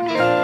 Yeah.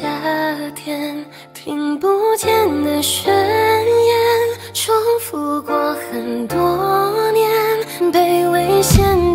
夏天，听不见的宣言，重复过很多年，被危险。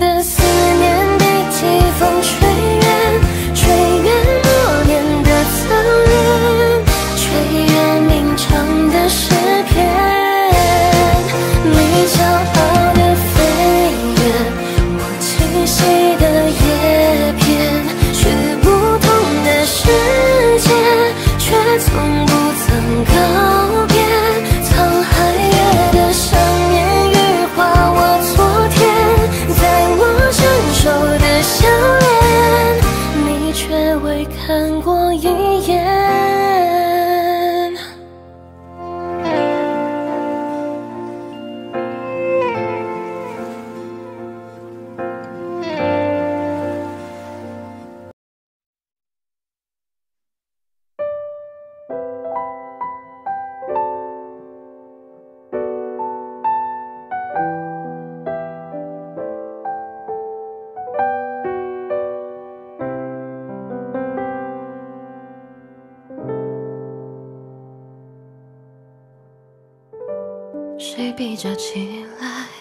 比较起来。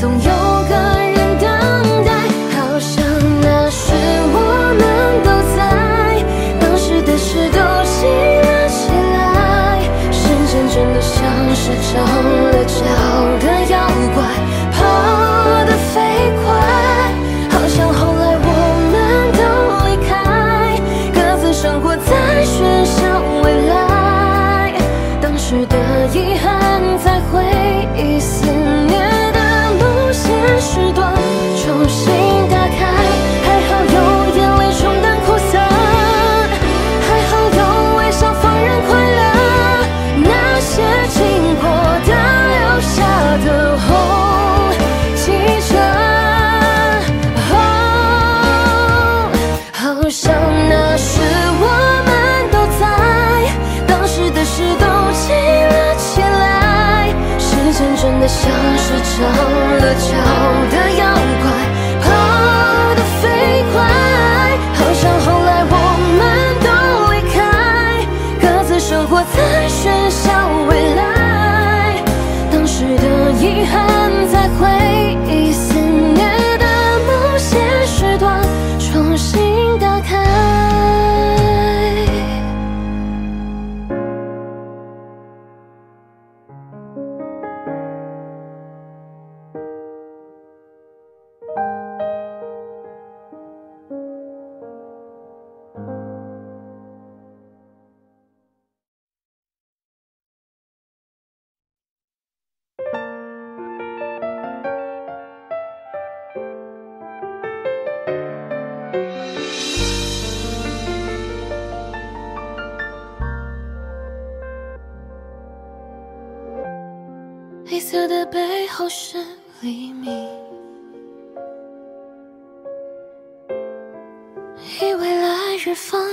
总有像是长了角的妖怪，跑得飞快。好像后来我们都离开，各自生活在喧嚣未来。当时的遗憾。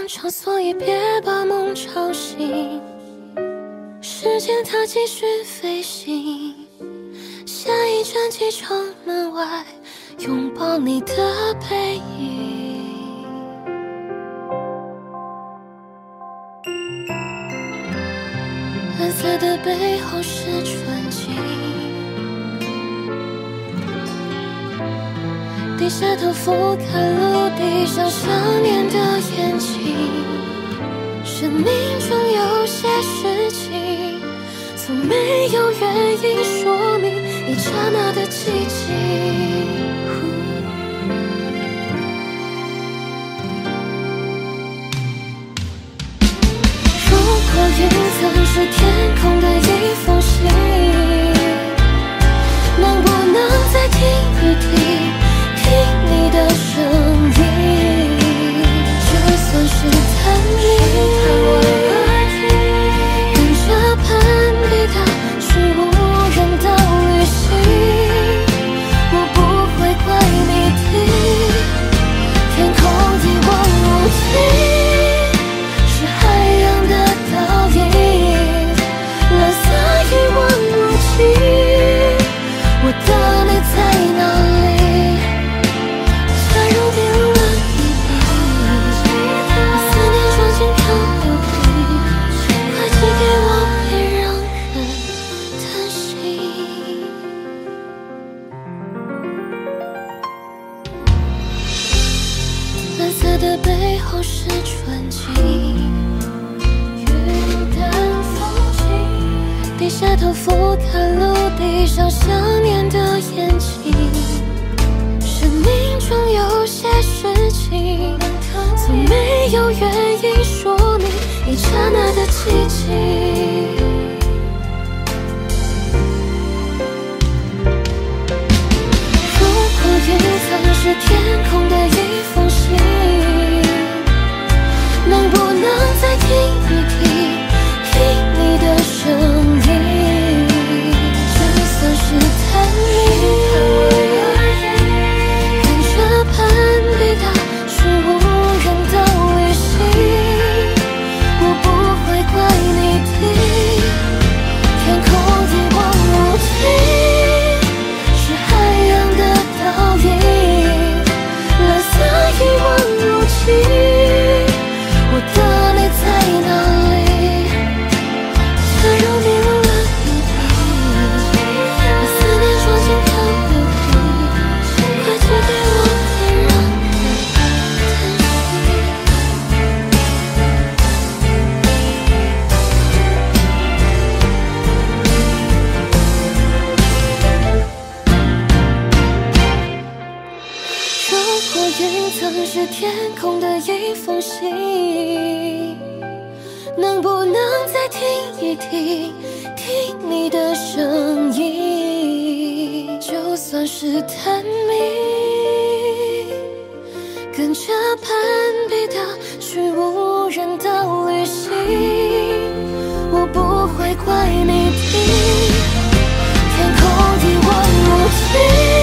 床，所以别把梦吵醒。时间它继续飞行，下一站机场门外，拥抱你的背影。蓝色的背后是纯净。低下头俯瞰陆地上想念的眼睛，生命中有些事情，从没有原因说明，一刹那的奇迹。如果云层是天空的一封信，能不能再听一听？生的旅行我不会怪你。的天空一望无际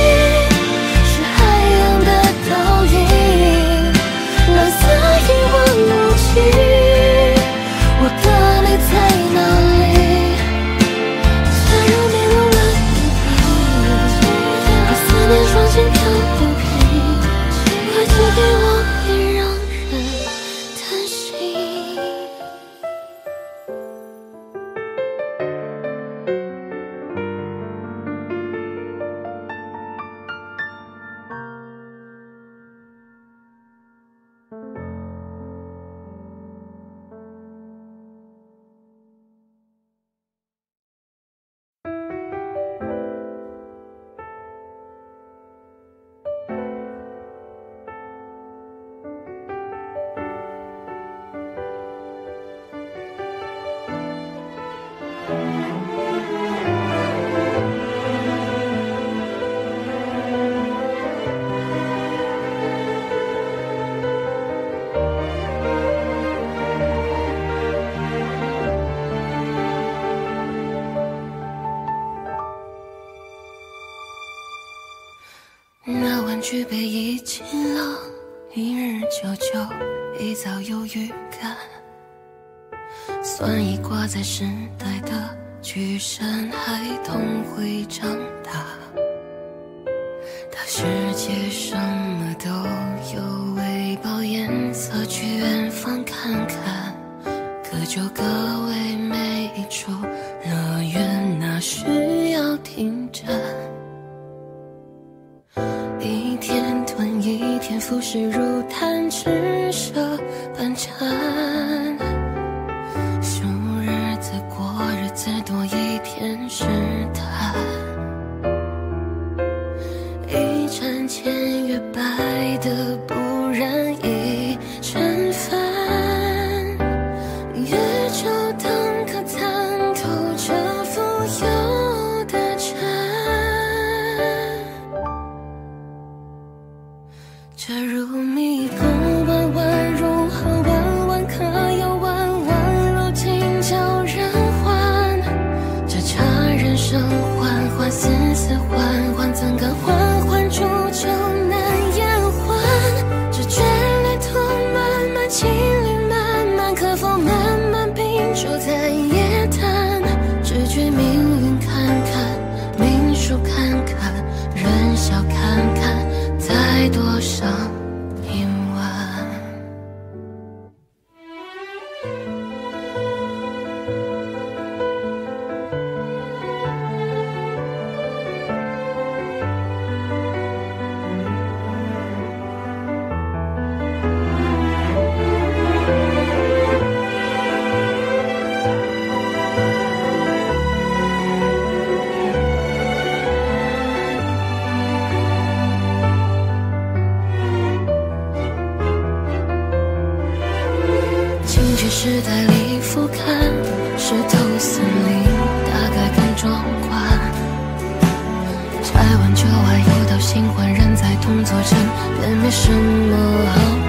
举杯一清老，一日久久，一早有预感，算已挂在时代的巨山，孩童会长大，大世界什么都有，喂饱颜色，去远方看看，各就各。时代里俯瞰石头森林，大概更壮观。拆完旧爱，又到新欢，人在同座城，便没什么好。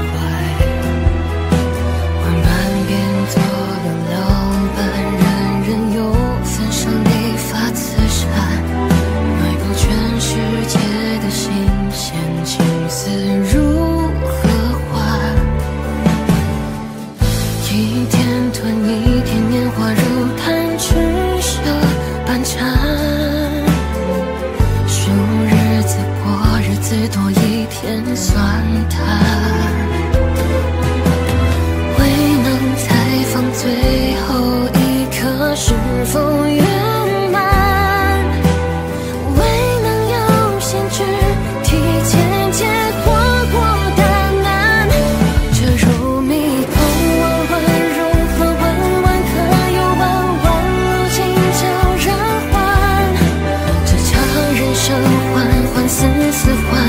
of wine.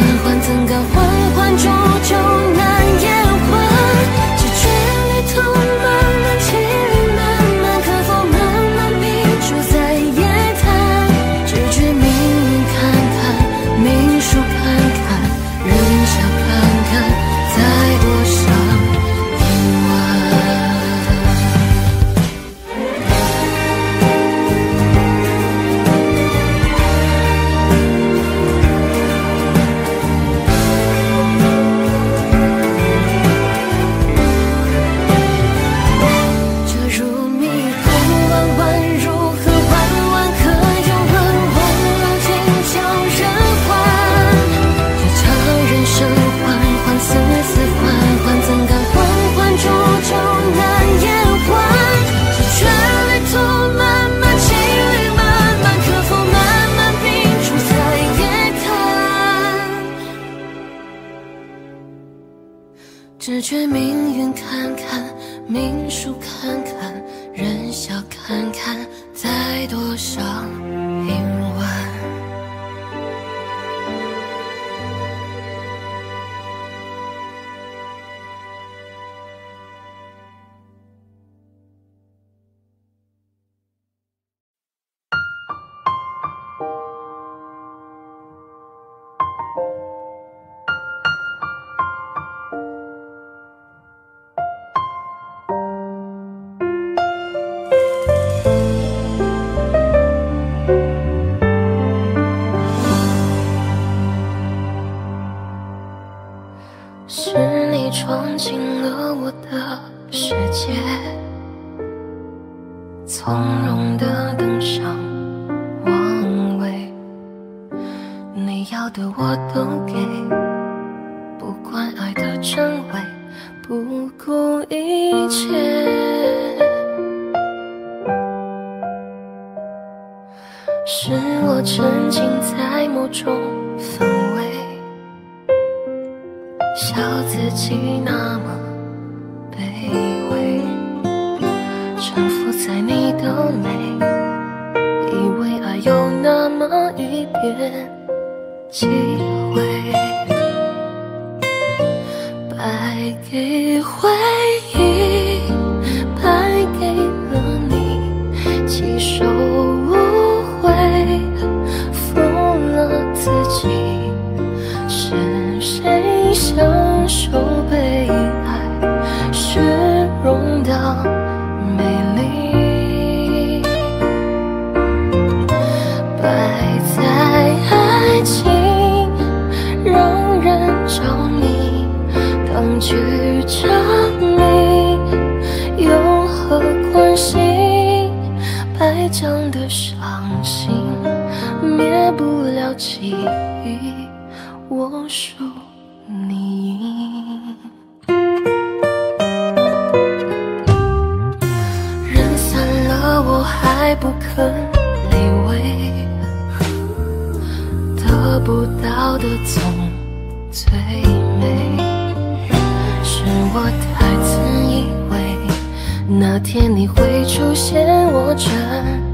伤靠自己那么卑微，沉浮在你的美，以为爱有那么一点机会，败给回局者迷有何关系？败将的伤心灭不了记忆，我输。你赢人散了，我还不肯离位，得不到的总最。我太自以为，那天你会出现，我这。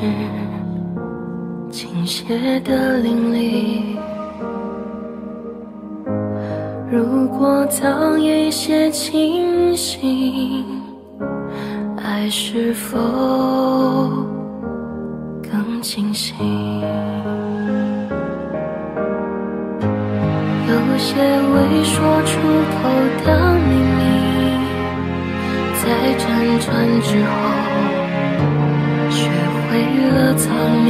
是，倾泻的淋漓。如果早一些清醒，爱是否更清晰？有些未说出口的秘密，在辗转之后藏匿。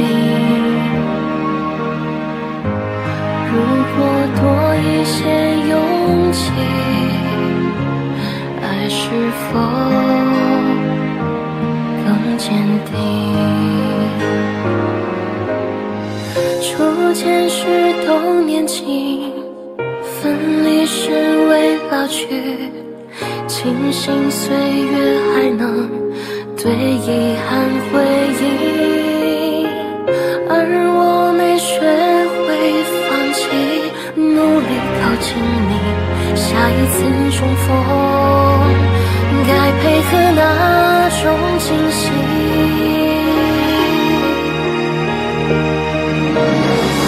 如果多一些勇气，爱是否更坚定？初见时都年轻。分离时未老去庆幸岁月还能对遗憾回应，下一次重逢，该配合哪种惊喜？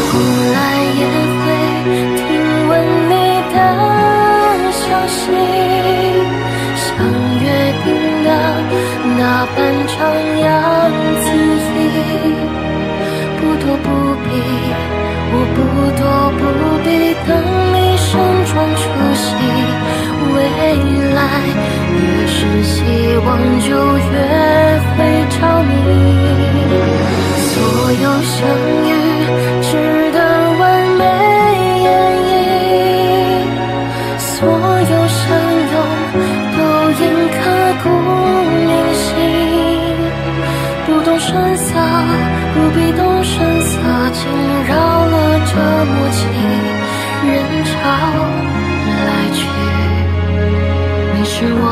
后来也会听闻你的消息，像约定的那般张扬自意，不多不必，我不多不必等你盛装出席。未来越是希望，就越会着迷。所有相遇值得完美演绎，所有相拥都应刻骨铭心。不动声色，不必动声色，惊扰了这默契。人潮来去，你是我